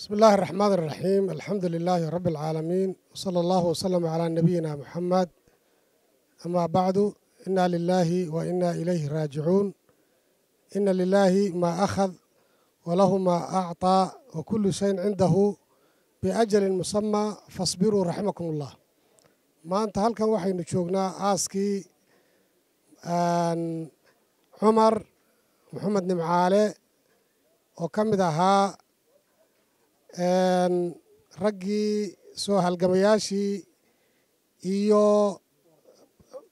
بسم الله الرحمن الرحيم الحمد لله رب العالمين وصلى الله وسلم على نبينا محمد أما بعد إنا لله وإنا إليه راجعون إن لله ما أخذ وله ما أعطى وكل شيء عنده بأجل مسمى فاصبروا رحمكم الله maanta halkan waxaynu joognaa aaskii cumar maxamed nimcaale oo ka mid ahaa raggii soo halgamayaashii iyo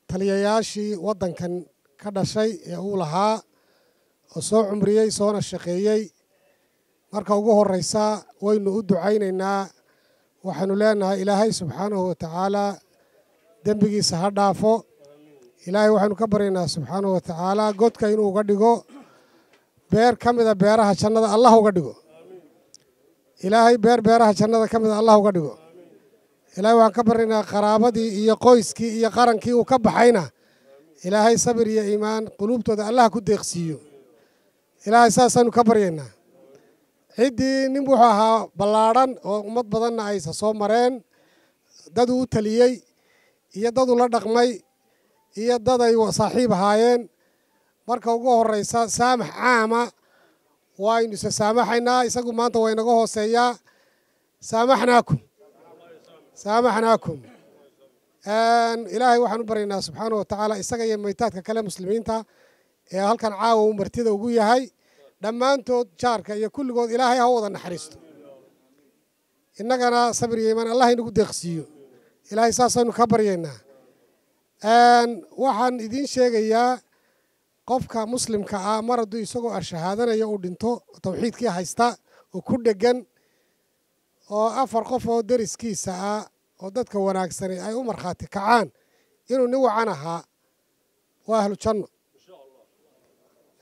taliyayaashii waddankan ka dhashay ee uu lahaa oo soo cumriyey soona shaqeeyey. Marka ugu horreysa waynu u ducaynaynaa waxaanu leenahay ilaahay subxaanahu wa tacaalaa dembigiisa ha dhaafo. Ilaahay waxaynu ka baryaynaa subxaanahu wa tacaalaa godka inuu uga dhigo beer ka mida beeraha jannada allah uga dhigo ilaahay beer beeraha jannada ka mida allah uga dhigo. Ilaahay waxaan ka baryaynaa qaraabadii iyo qoyskii iyo qarankii uu ka baxayna. Ilaahay sabir iyo iimaan quluubtooda allah ku deeqsiiyo. Ilaahay saasaynu ka baryaynaa. Ciddii nin wuxuu ahaa ballaadhan oo ummad badanna aysa soo mareen. Daduu u taliyey iyo dad ula dhaqmay iyo dad ay saaxiib ahaayeen. Marka ugu horreysa saamax caama waaynu isa saamaxaynaa isagu maanta waa inaga hooseeyaa. Saamaxnaakum. Saamaxnaakum. Ilaahay waxaan u baryaynaa subxaana wa tacaala isaga iyo maytaadka kale muslimiinta ee halkan caawa martida ugu yahay. Dhammaantood jaarka iyo kulligood ilaahay ha wada naxariisto. Innagana sabir iyo iimaan allah inagu deeqsiiyo. Ilaahay saasaynu ka baryaynaa. Waxaan idiin sheegayaa qofka muslimka ah mar hadduu isagoo ashahaadanaya uu dhinto tawxiidkii haysta oo ku dheggan oo afar qof oo deriskiisa ah oo dadka wanaagsani ay u markhaati kacaan inuu nin wacan ahaa waa ahlu janno.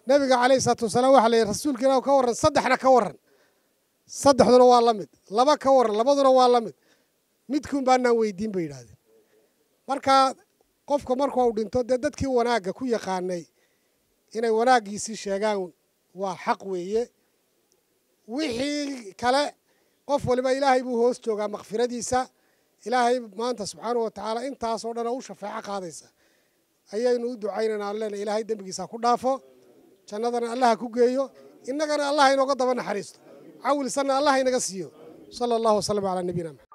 Nebiga calayhi salaatu wasalaam waxa la yidhi rasuulka ka warran saddexna ka warran. Saddexduna waa la mid laba ka warran labaduna waa la mid. Midkuun baanaan weydiin bay yidhaahdeen. Marka qofka marka uu dhinto dee dadkii wanaagga ku yaqaanay inay wanaaggiisii sheegaan waa xaq weeye. Wixii kale qof waliba ilaahay buu hoos joogaa makfiradiisa ilaahay maanta subxaanahu wa tacaala intaasoo dhan u shafeeco qaadaysa. Ayaynu u ducaynaynaa lena ilaahay dembigiisa ku dhaafo jannadana allaha ku geeyo innagana allah inooga daba naxariisto cawilsanna allah inaga siiyo. Sala allahu wasalam calaa nabiyina maxamed